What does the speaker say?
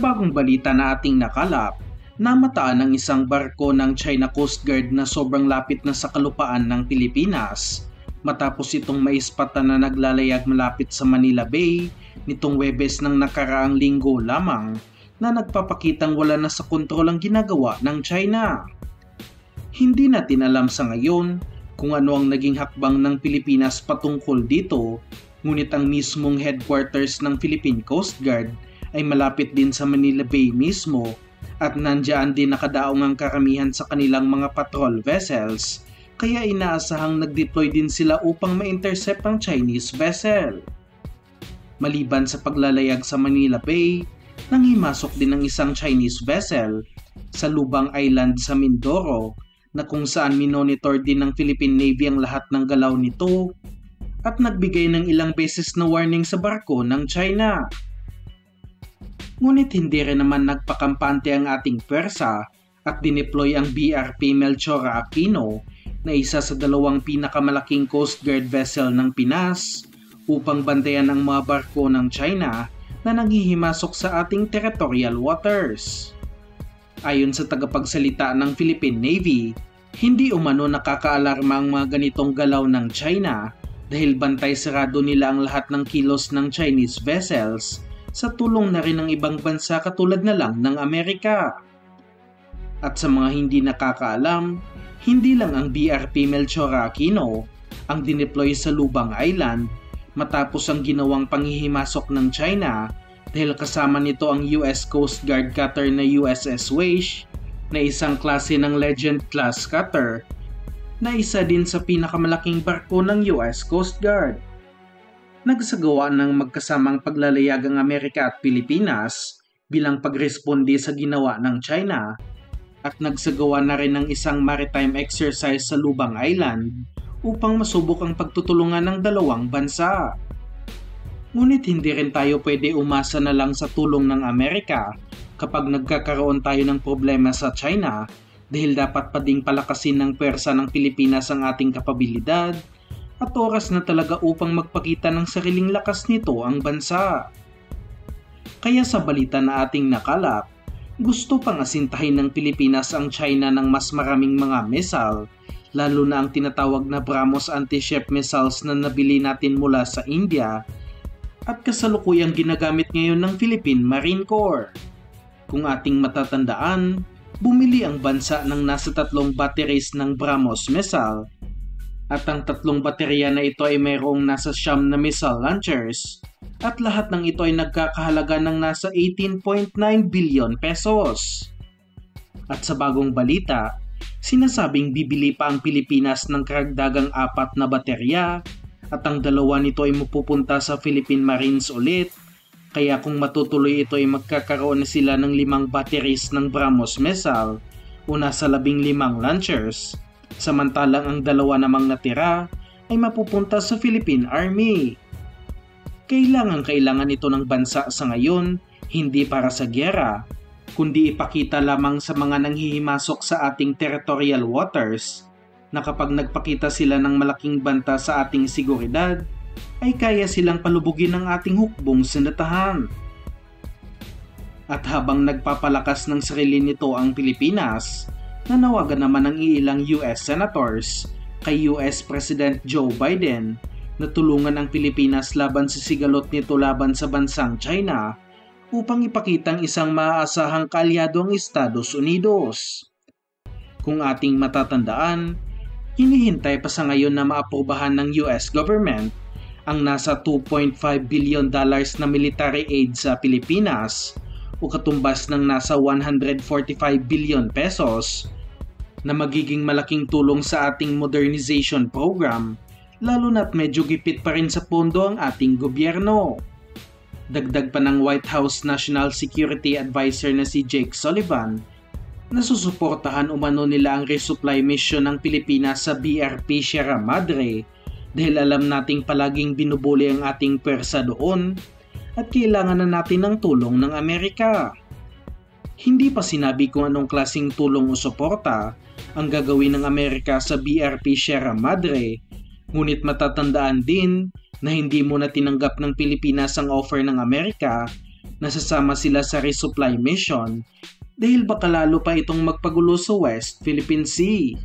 bagong balita na ating nakalap, namataan ng isang barko ng China Coast Guard na sobrang lapit na sa kalupaan ng Pilipinas matapos itong maispatan na naglalayag malapit sa Manila Bay nitong Webes ng nakaraang linggo lamang na nagpapakitang wala na sa kontrol ang ginagawa ng China. Hindi natin alam sa ngayon kung ano ang naging hakbang ng Pilipinas patungkol dito, ngunit ang mismong headquarters ng Philippine Coast Guard ay malapit din sa Manila Bay mismo at nandyan din nakadaong ang karamihan sa kanilang mga patrol vessels kaya inaasahang nag-deploy din sila upang ma-intercept ang Chinese vessel. Maliban sa paglalayag sa Manila Bay, nanghimasok din ng isang Chinese vessel sa Lubang Island sa Mindoro na kung saan minonitor din ng Philippine Navy ang lahat ng galaw nito at nagbigay ng ilang beses na warning sa barko ng China. Ngunit hindi rin naman nagpakampante ang ating pwersa at dineploy ang BRP Melchora Aquino na isa sa dalawang pinakamalaking Coast Guard vessel ng Pinas upang bantayan ang mga barko ng China na nanghihimasok sa ating territorial waters. Ayon sa tagapagsalita ng Philippine Navy, hindi umano nakakaalarma ang mga ganitong galaw ng China dahil bantay sarado nila ang lahat ng kilos ng Chinese vessels sa tulong na rin ng ibang bansa katulad na lang ng Amerika. At sa mga hindi nakakaalam, hindi lang ang BRP Melchora Aquino ang dineploy sa Lubang Island matapos ang ginawang panghihimasok ng China dahil kasama nito ang US Coast Guard cutter na USS Weish na isang klase ng Legend class cutter na isa din sa pinakamalaking barko ng US Coast Guard nagsagawa ng magkasamang paglalayag ang Amerika at Pilipinas bilang pagresponde sa ginawa ng China at nagsagawa na rin ng isang maritime exercise sa Lubang Island upang masubok ang pagtutulungan ng dalawang bansa. Ngunit hindi rin tayo pwede umasa na lang sa tulong ng Amerika kapag nagkakaroon tayo ng problema sa China dahil dapat pa ding palakasin ng pwersa ng Pilipinas ang ating kapabilidad at oras na talaga upang magpakita ng sariling lakas nito ang bansa. Kaya sa balita na ating nakalap, gusto pang asintahin ng Pilipinas ang China ng mas maraming mga missile, lalo na ang tinatawag na BrahMos anti-ship missiles na nabili natin mula sa India at kasalukuyang ginagamit ngayon ng Philippine Marine Corps. Kung ating matatandaan, bumili ang bansa ng nasa tatlong batteries ng BrahMos missile at ang tatlong baterya na ito ay mayroong nasa siyam na missile launchers at lahat ng ito ay nagkakahalaga ng nasa 18.9 billion pesos. At sa bagong balita, sinasabing bibili pa ang Pilipinas ng karagdagang apat na baterya at ang dalawa nito ay mapupunta sa Philippine Marines ulit kaya kung matutuloy ito ay magkakaroon na sila ng limang batteries ng BrahMos missile o nasa labing limang launchers samantalang ang dalawa namang natira ay mapupunta sa Philippine Army. Kailangan kailangan ito ng bansa sa ngayon, hindi para sa gyera, kundi ipakita lamang sa mga nanghihimasok sa ating territorial waters na kapag nagpakita sila ng malaking banta sa ating seguridad, ay kaya silang palubugin ng ating hukbong sindatahan. At habang nagpapalakas ng sarili nito ang Pilipinas, nanawagan naman ng ilang US Senators kay US President Joe Biden na tulungan ang Pilipinas laban sa sigalot nito laban sa bansang China upang ipakitang isang maaasahang kaalyado ang Estados Unidos. Kung ating matatandaan, hinihintay pa sa ngayon na maaprubahan ng US government ang nasa 2.5 billion dollars na military aid sa Pilipinas o katumbas ng nasa 145 billion pesos na magiging malaking tulong sa ating modernization program lalo na't medyo gipit pa rin sa pondo ang ating gobyerno. Dagdag pa ng White House National Security Advisor na si Jake Sullivan na susuportahan umano nila ang resupply mission ng Pilipinas sa BRP Sierra Madre dahil alam nating palaging binubuli ang ating pwersa doon at kailangan na natin ng tulong ng Amerika. Hindi pa sinabi kung anong klasing tulong o suporta ang gagawin ng Amerika sa BRP Sierra Madre, ngunit matatandaan din na hindi muna tinanggap ng Pilipinas ang offer ng Amerika nasasama sila sa resupply mission dahil baka lalo pa itong magpagulo sa West Philippine Sea.